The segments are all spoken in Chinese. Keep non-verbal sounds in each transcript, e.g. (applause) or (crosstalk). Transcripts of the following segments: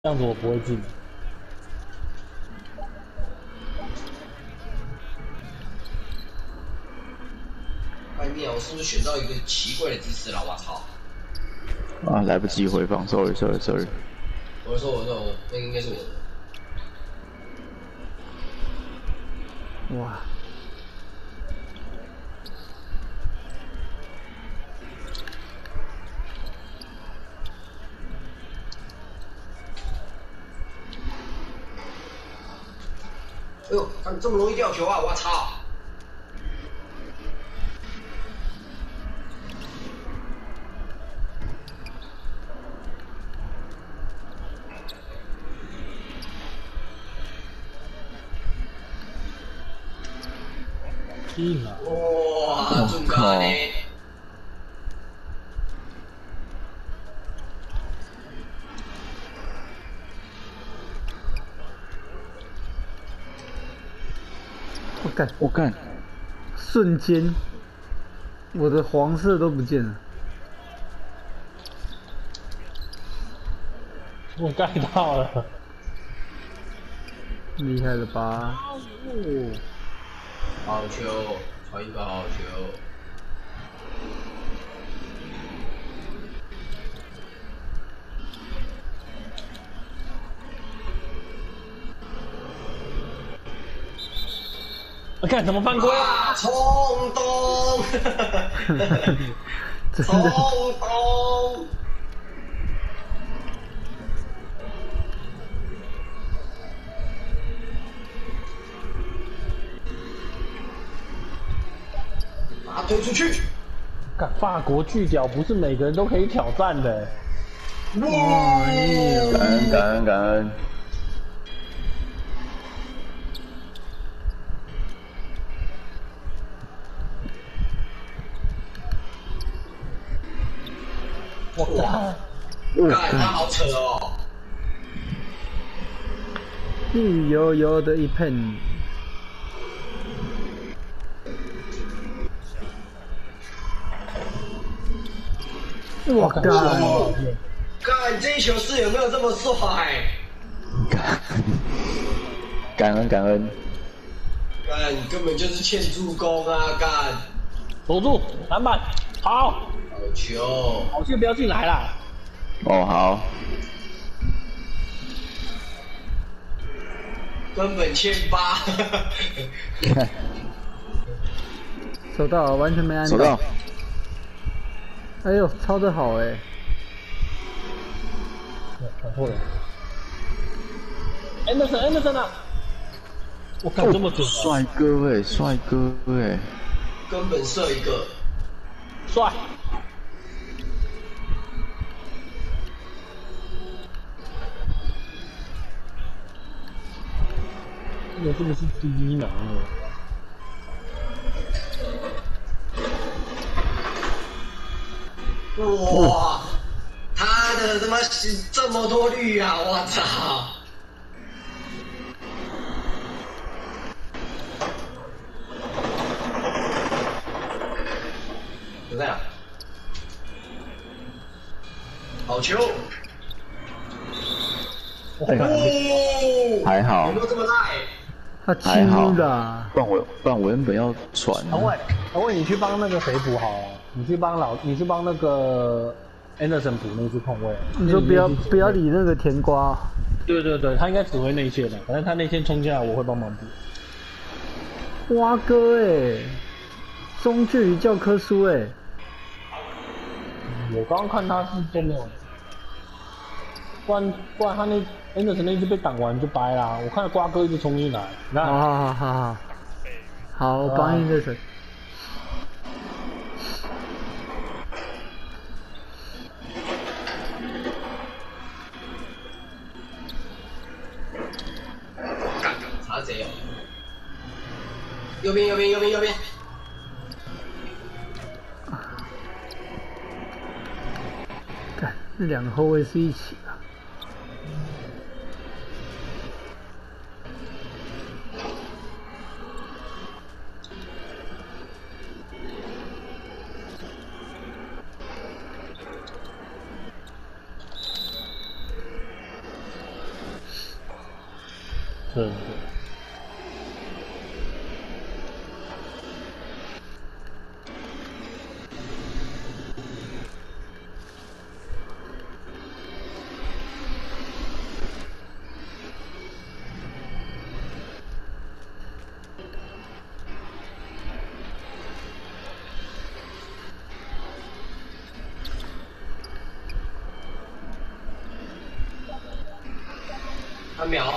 这样子我不会进。外面我是不是选到一个奇怪的姿势了？我操！啊，来不及回放，sorry sorry sorry。我说我说我那个应该是我的。哇！这么容易掉球啊！我操！哇，中高嘞！干！我干！瞬间，我的黄色都不见了。(laughs) 我盖到了，厉害了吧？好球，传一个好球。(laughs) 看怎么犯规啊！(laughs) 冲动，冲动。把推出去。看法国巨屌，不是每个人都可以挑战的。哇！感恩感恩感恩。干，他好扯哦！绿油油的一片。我干！干，这一球是有没有这么帅？感感恩感恩。干，根本就是欠助攻啊！干，守住篮板，好。好球！好球，不要进来啦！哦，好。根本欠八。(laughs) 收到，完全没按到。收到。哎呦，抄的好哎！传错了。Anderson，Anderson 啊！我靠，这么准！帅哥哎，帅哥哎！根本射一个，帅！我这个是第一男哦。哇，他的他妈这么多绿啊！我操！就这样，好球！哦，还好。有没有这么赖？他轻的。不然我不然我原本要传。唐伟，唐伟，你去帮那个谁补好？你去帮老，你去帮那个 Anderson 补那只控位。你说不要不要理那个甜瓜。对对对，他应该指挥内线的，反正他内线冲进来，我会帮忙补。蛙哥哎，中距离教科书哎。我刚刚看他是都没有，不然不然他那 Anderson 那一只被挡完就掰啦。我看到瓜哥一直冲进来，那好好好好，好，我帮 Anderson。右边，右边，右边，右边。看，这两个后卫是一起三秒，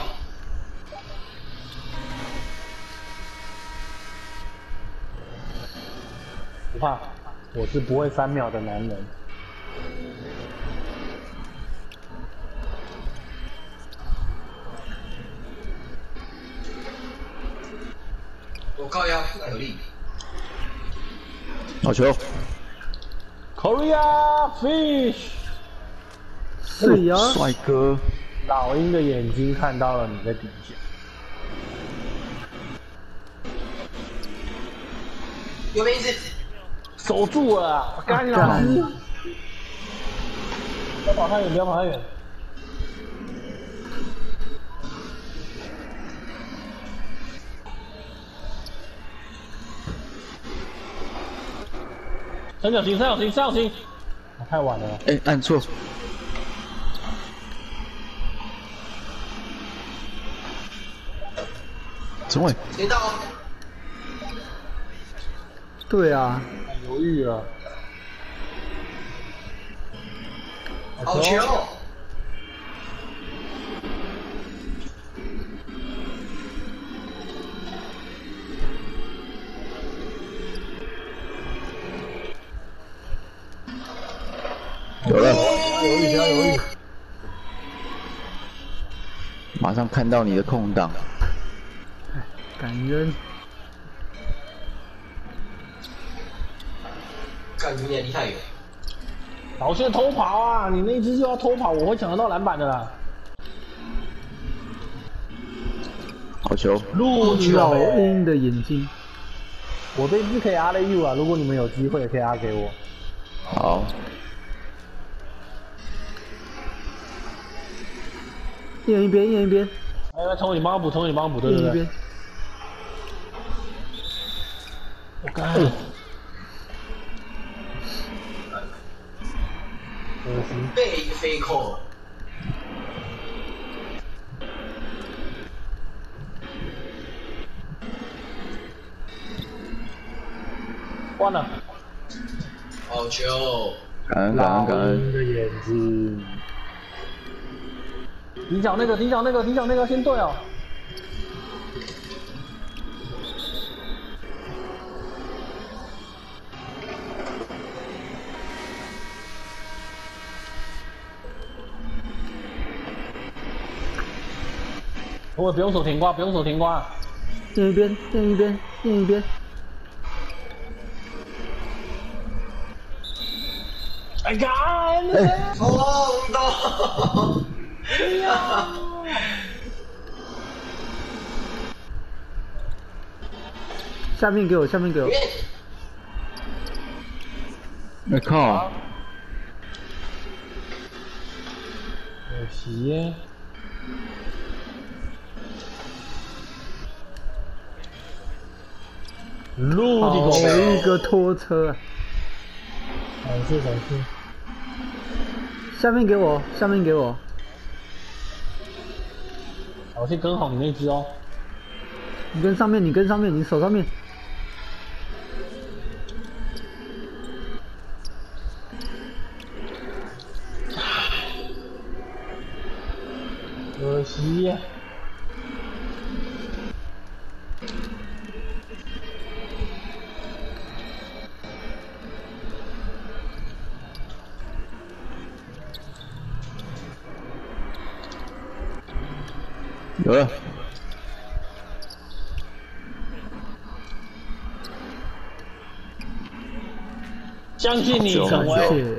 不怕，我是不会三秒的男人。我靠腰，那有力。好球，Korea fish，是呀，帅哥，老鹰的眼睛看到了你的底下。右边一只，守住了啊！干你老干师！不要跑太远，不要跑太远。三角形，三角形，三角形！啊太晚了，哎、按错，陈伟，先到，对啊，犹豫啊。好球！有了，犹豫，不要犹豫。马上看到你的空档，感恩。干你也离太远。老是偷跑啊！你那一只就要偷跑，我会抢得到篮板的啦。好球，陆老鹰的眼睛，我这一只可以 R 了 U 啊！如果你们有机会，可以 R 给我。好，一人一边，一人一边，来来，从你帮我补，冲你帮我补，对对对一人一边。。我干。可惜，背一个飞扣，关了。好球！感恩感恩感恩，鹰的眼睛。底角那个，你讲那个，你讲那个，先对哦。我不用手停挂，不用手停挂。另一边，另一边，另一边。哎呀！冲动！下面给我，下面给我。我、靠，可惜耶。陆地好狗，一个拖车啊！感谢感谢。下面给我，下面给我。我去跟好你那只哦。你跟上面，你跟上面，你手上面。相信你，好陈威。感谢。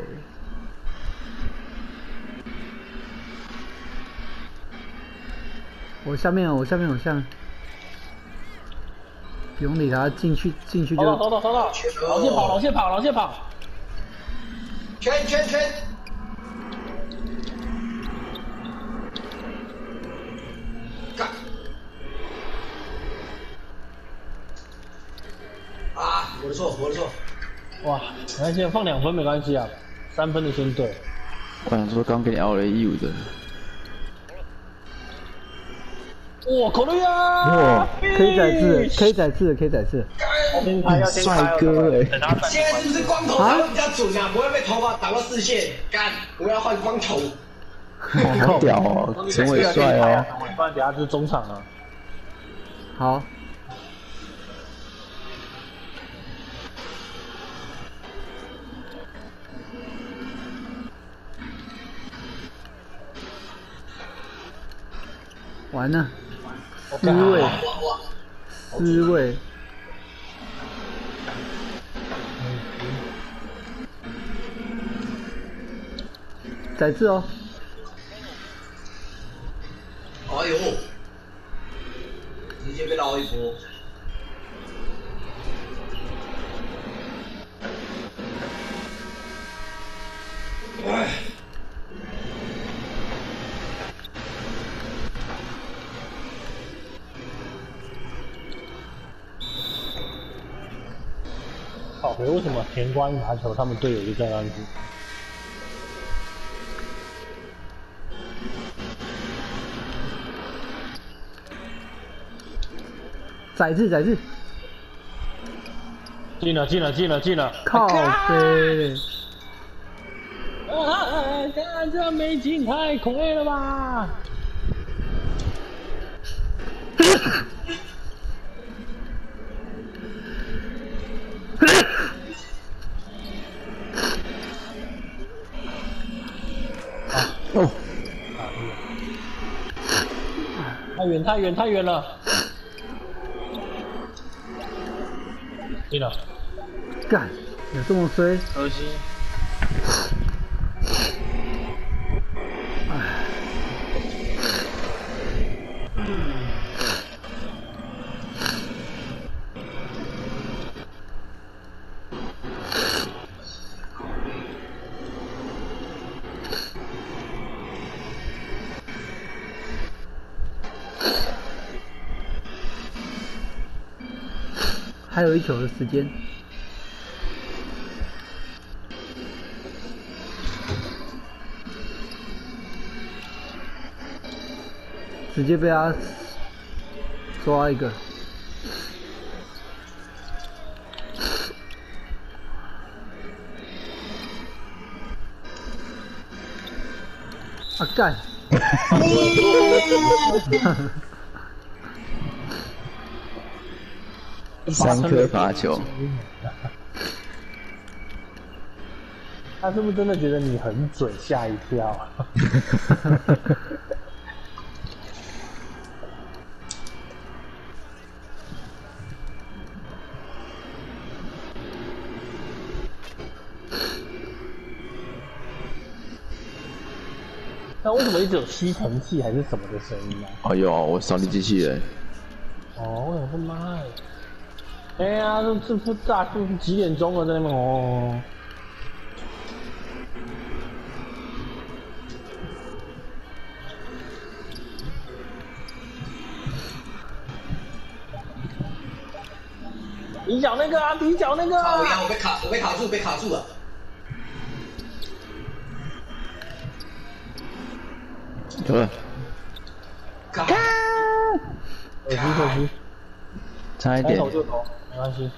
我下面，我下面，我下面。不用理他，进去进去收到，就收到，收到。老谢跑，老谢跑，老谢跑。圈圈圈！哇，没关系，放两分没关系啊，三分的先对。我想说刚给你熬了一五的，哇，口令啊！哇，可以宰制，可以宰制，可以宰制。帅哥欸等他现在是不是光头才会比较准啊？不会被头发挡到视线。干，我要换光头。好屌哦，(laughs) 陈伟帅哦，不然等下就是中场了。好，完了，思维，哇哇！思维，宰制哦，为什么田瓜一拿球，他们队友就站上去？宰制宰制，进了，进了，进了，进了！靠背，啊！看这没进太亏了吧？(laughs) 远，太远，太远了！对了，干，有这么衰？可惜。还有一球的时间，直接被他抓一个。啊干！(laughs) 三颗罚球，他是不是真的觉得你很准？吓一跳。那为什么一直有吸尘器还是什么的声音呢、哎呦，我扫地机器人，哦，我想说妈呀！哎呀，这这这大这几点钟了，在那边哦。你脚那个啊，你脚那个啊！呀！我被卡，我被卡住，被卡住了。有了，干！可惜可惜，差一点，投就投，没关系。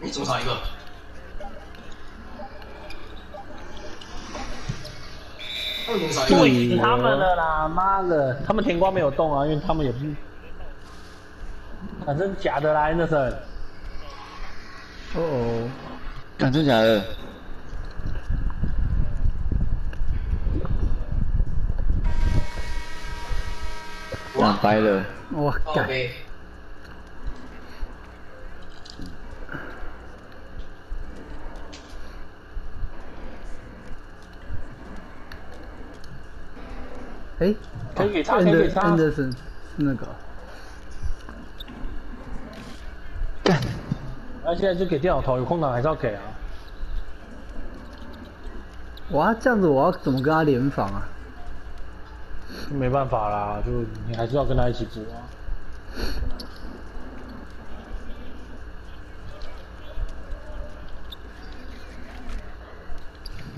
你怎么少一个？对死他们了啦！妈的，他们甜瓜没有动啊，因为他们也不，反正假的啦，Anderson。哦哦，干真假的？哇，掰了，哇干！靠背。哎，可以给他，可以给他。Anderson 是那个，那现在就给电脑投，有空档还是要给啊。哇，这样子我要怎么跟他联防啊？没办法啦，就你还是要跟他一起组啊。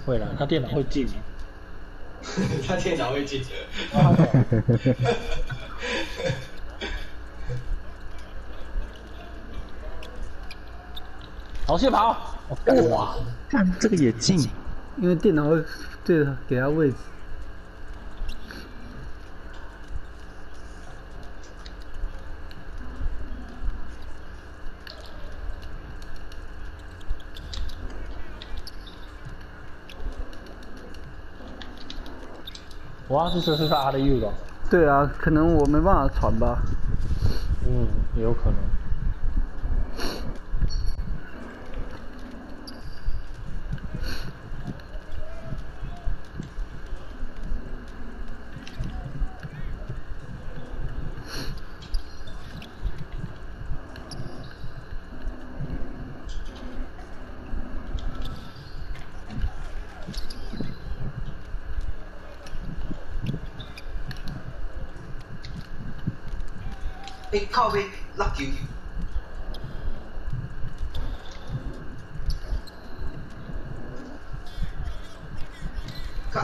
会啦，他电脑会进。(laughs) 他电脑会进。(laughs) 好，先跑！哇，看这个也近，因为电脑会对着给他位置。哇，这这是他的右的。对啊，可能我没办法传吧。嗯，也有可能。靠背拉球。看。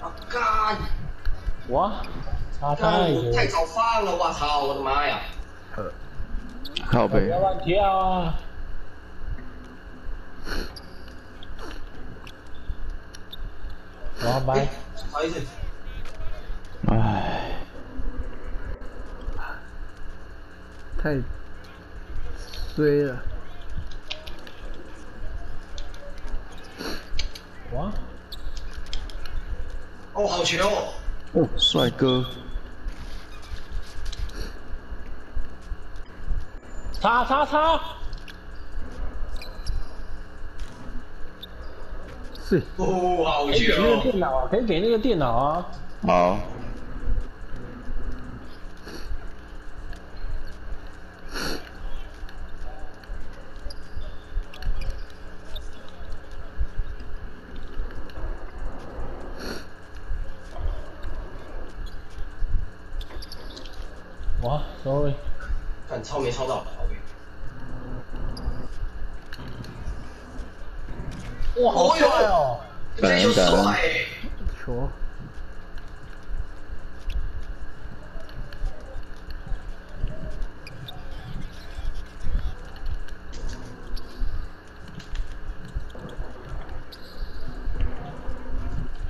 啊干！哇，差太干！多。太早放了，我操！我的妈呀！靠背乱跳啊！王白，不好意思，唉，太衰了。哇，哦，好球！哦，帅哥，擦擦擦！是，哦，好可以给那个！电脑啊，可以给那个电脑啊。好，哇，sorry，看超没超到，好哇，好帅哦！这有感恩感恩，帅欸！球。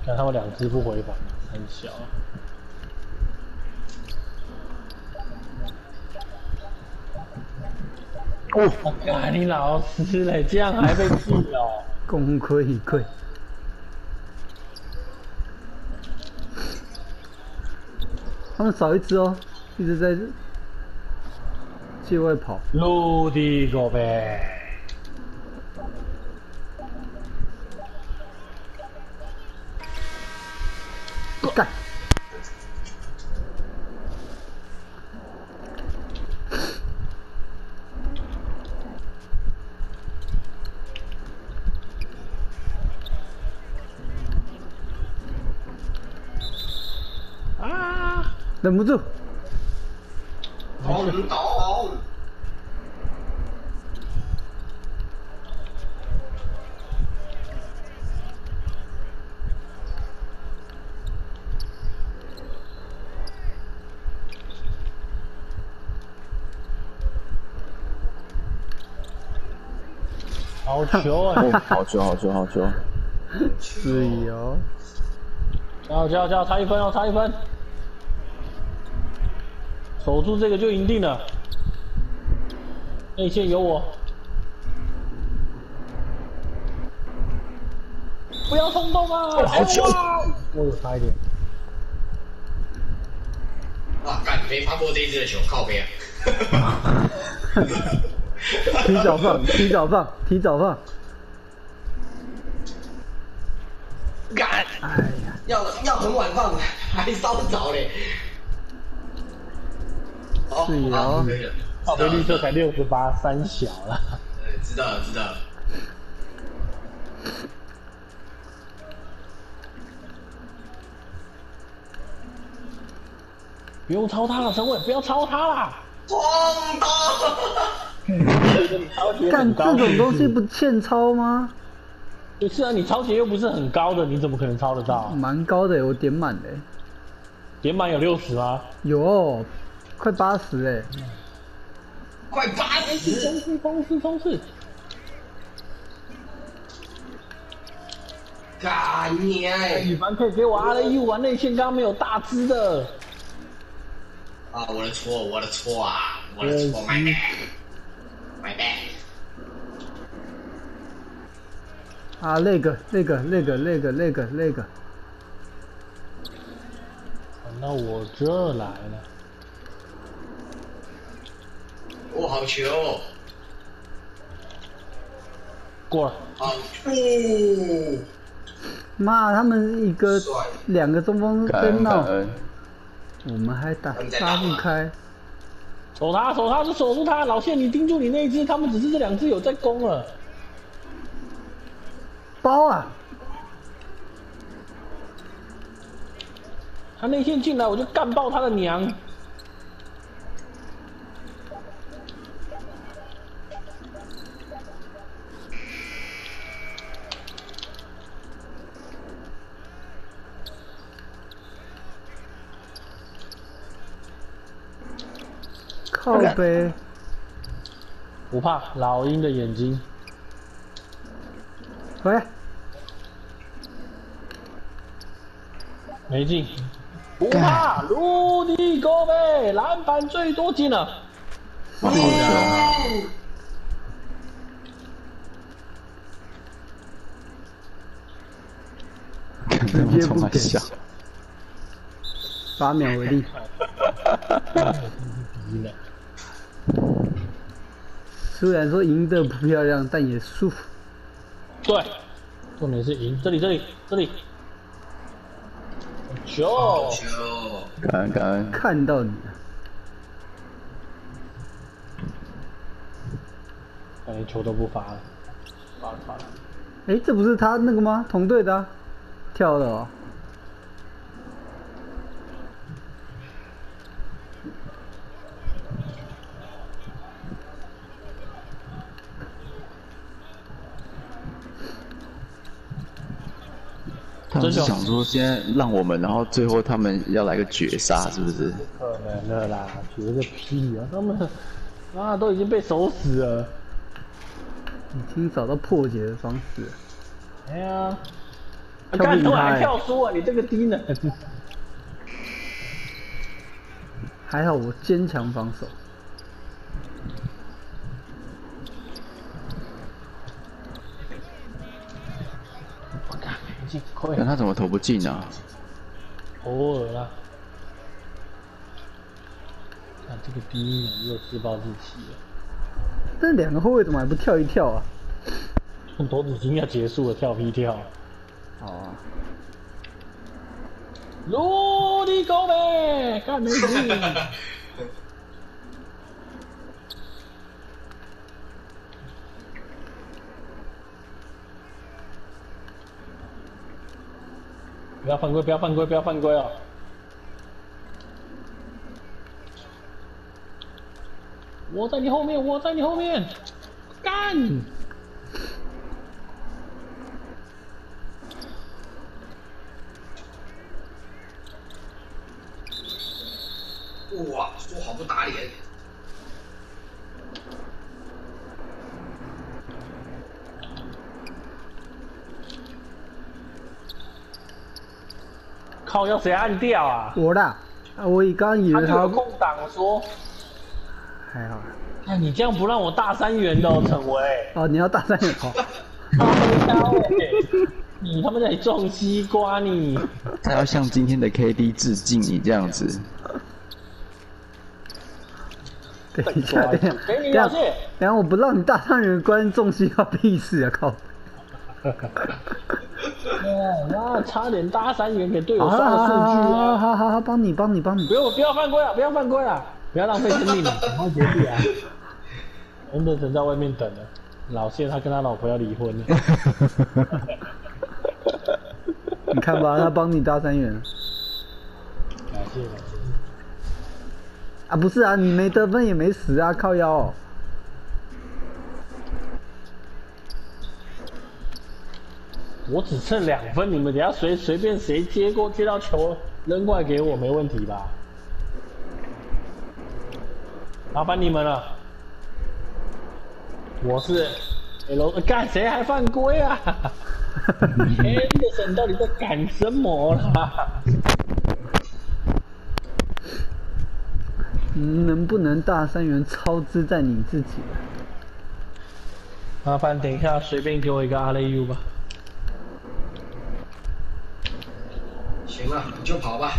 看他们两只不回防，很小。哦，干你老师嘞，这样还被记哦。功亏一篑。他们少一只哦，一直在界外跑。陆地狗呗。忍不住，好人倒！好球啊！哦，好球，好球，好球，是哦。加油加油加油！差一分哦，差一分！守住这个就赢定了。内线有我。不要冲动啊！好球！我有差一点。啊，干，没发过这一只的球，靠边啊！提早放，(laughs) 提早放，提早放。干，哎呀，要要很晚放，还烧不着嘞。是哦好可以了，靠背绿色才六十八，三小了。呃知道了知道了。不用抄他了，陈伟，不要抄他啦！冲动！超节干这种东西不欠抄吗？不是啊，你超节又不是很高的，你怎么可能抄得到？蛮高的，我点满的，点满有六十吗？有快八十哎，快八十！冲刺冲刺冲刺！干你哎！羽凡可以给我 R 一玩内线，刚刚没有大支的。啊，我的错，我的错啊，我的错，my bad，my bad。啊那个那个那个那个那个那个，传到我这来了，哦，好球哦！过了。好，哦，妈，他们一个两个中锋感在闹，我们还打拉打不开，守他，守他，是守住他。老谢，你盯住你那一只，他们只是这两只有在攻了。包啊！他内线进来，我就干爆他的娘！靠背，不怕，老鹰的眼睛。喂，没进，不怕，卢迪戈贝篮板最多进了。哇，好球！看他们冲来笑，八秒为例，(laughs) 虽然说赢得不漂亮，但也舒服。对，重点是赢。这里，这里，这里。球，好球！感恩感恩，看到你了，感觉球都不发了，发了发了。哎，这不是他那个吗？同队的、啊，跳的哦。他们是想说先让我们，然后最后他们要来个绝杀，是不是？可能的啦，绝个屁啊！他们啊都已经被守死了。已经找到破解的方式了。哎呀，啊跳不赢他欸跳输啊！你这个低能。(laughs) 还好我坚强防守，我干，没进，快看他怎么投不进啊？偶尔啦。看这个第一名又自暴自弃了。但两个后卫怎么还不跳一跳啊？都已经要结束了，跳皮跳。哦，卢迪狗呗，干没进。不要犯规！不要犯规！不要犯规哦！我在你后面，我在你后面，干！哇，说好不打脸，靠，要谁按掉啊？我啦，啊，我刚刚以为他他就有空档说，还好。啊你这样不让我大三元的哦，陈伟。哦，你要大三元 (laughs) 哦。靠腰欸你他妈在种西瓜你！他要向今天的 KD 致敬，你这样子，等一下，等一下，给等一下，我不让你大三元关重心要屁事啊！靠！啊，差点搭三元给队友好刷了数据好好好！好好好，帮你帮你帮你不。要不要犯规啊，不要犯规啊，不要浪费生命了，赶快绝地啊！恩德森在外面等了，老谢他跟他老婆要离婚了。你看吧，他帮你搭三元感谢感谢。啊，不是啊，你没得分也没死啊，靠腰、我只剩两分，你们等下随随便谁接过接到球扔过来给我，没问题吧？麻烦你们了。我是 L，干谁还犯规啊？Anderson 到底在干什么啦？嗯能不能大三元超支在你自己？麻烦等一下随便给我一个阿雷 U 吧。行了，你就跑吧。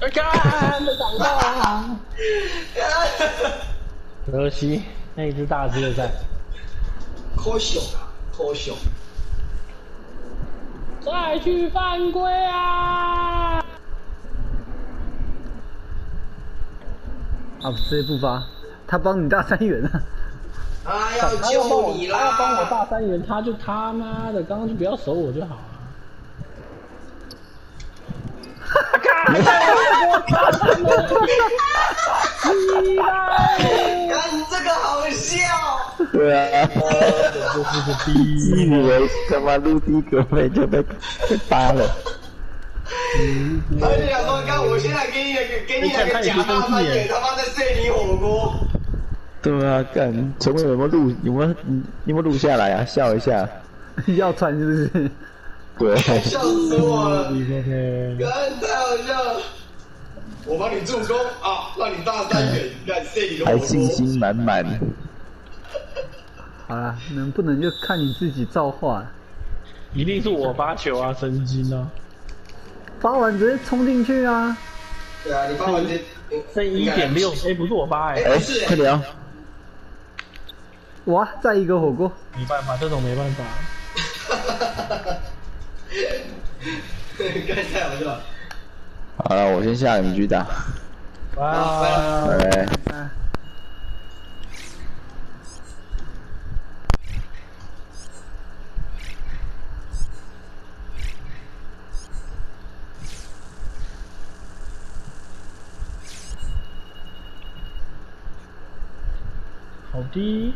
哎干，没挡到啊！可惜那一只大只的在。可惜啊，可惜！再去犯规啊！啊，直接不发，他帮你大三元啊！他要他要帮我，救你他要帮我！大三元，他就他妈的，刚刚就不要守我就好了。哈哈你这个好笑。对啊，就是个逼，以为他妈陆地革命就被被扒了。他就想说，看我现在给你两个，给你两个假大三元，他妈在睡你火锅。对啊，干，陈伟有没有录？有没有？你有没有录下来啊？笑一下。(laughs) 要穿是不是？对，笑死我了，你？干太好笑了。我帮你助攻啊，让你大三元，感谢你还信。心满满。好了，能不能就看你自己造化。一定是我发球啊，神经啊！发完直接冲进去啊！对啊，你发完直接剩一点六，哎，不是我发哎，哎不是，快点哦！哇，再一个火锅，没办法，这种没办法。干太好笑了。好了，我先下，你们去打。哇，拜拜。啊，好的。